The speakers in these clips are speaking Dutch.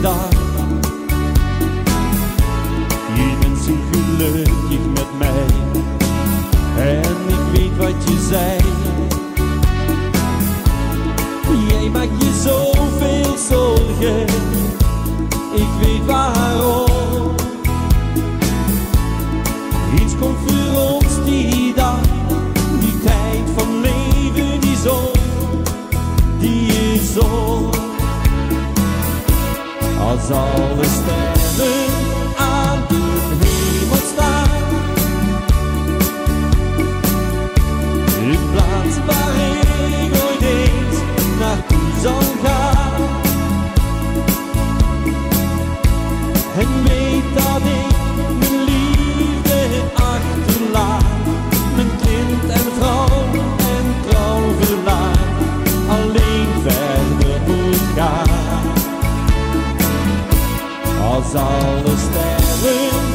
Je bent zo gelukkig met mij. En ik weet wat je zei. Jij maakt je zoveel zorgen. Ik weet waarom. Iets komt voor ons die dag. Die tijd van leven, die zon. Die is op. Als alle Als alle sterren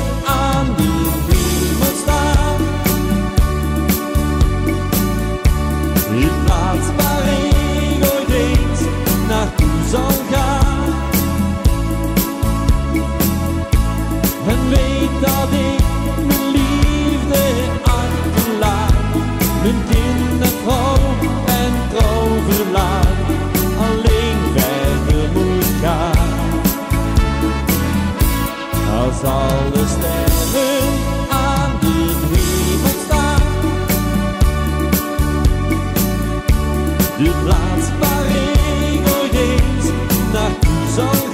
eens naartoe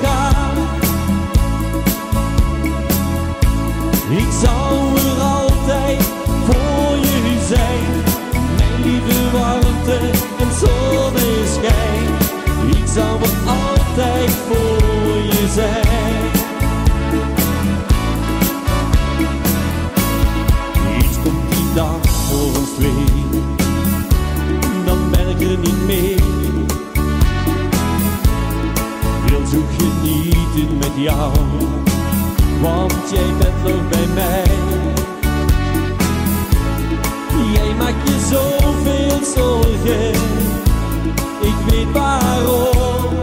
Wil zo genieten met jou want jij bent nog bij mij. Jij maakt je zoveel zorgen, ik weet waarom.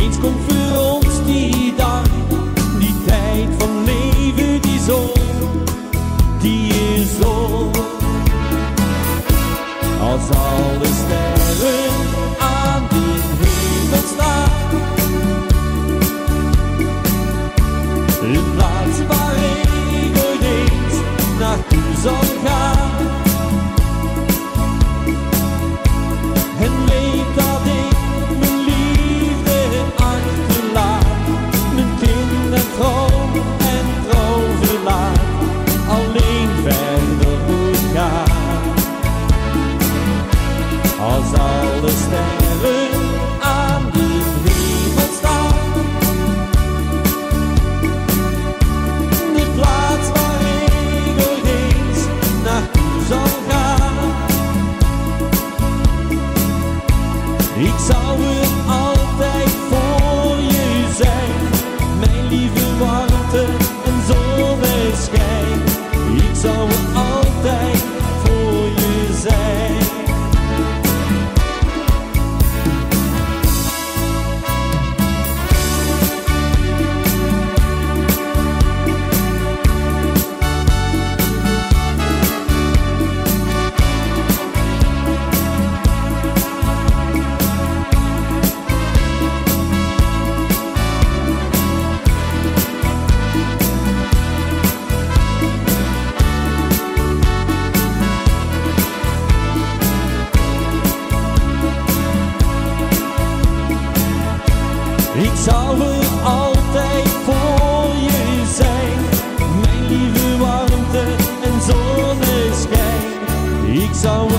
Eens komt voor ons die dag, die tijd van leven, die zon, die is op. Als alle sterren alle sterren aan de hemel staan. De plaats waar ik ooit eens naartoe zal gaan. Ik zou er altijd Zou er altijd voor je zijn. Mijn lieve warmte en zonneschijn. Ik zou